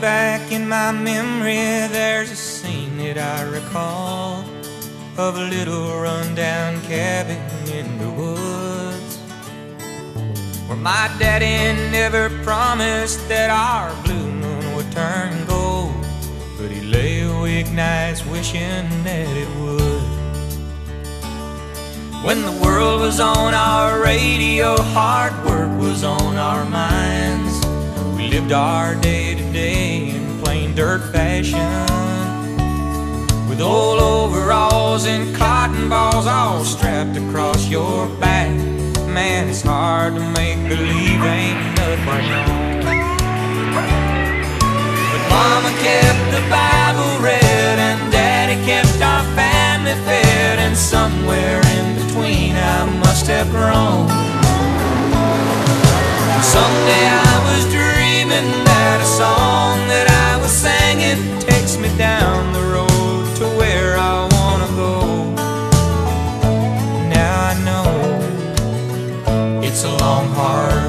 back in my memory, there's a scene that I recall of a little rundown cabin in the woods where my daddy never promised that our blue moon would turn gold, but he lay awake nights wishing that it would. When the world was on our radio, hard work was lived our day to day in plain dirt fashion. With old overalls and cotton balls all strapped across your back. Man, it's hard to make believe ain't nothing wrong. But Mama kept the Bible read and Daddy kept our family fed, and somewhere in between I must have grown. Someday I It's a long, hard